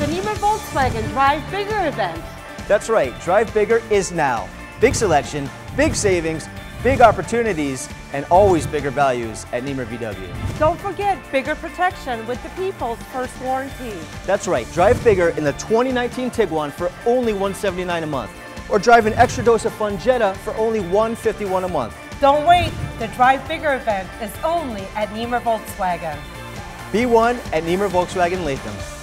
the Nemer Volkswagen Drive Bigger event. That's right, Drive Bigger is now. Big selection, big savings, big opportunities, and always bigger values at Nemer VW. Don't forget bigger protection with the People's First Warranty. That's right, drive bigger in the 2019 Tiguan for only 179 a month. Or drive an extra dose of fun Jetta for only 151 a month. Don't wait, the Drive Bigger event is only at Nemer Volkswagen. Be one at Nemer Volkswagen Latham.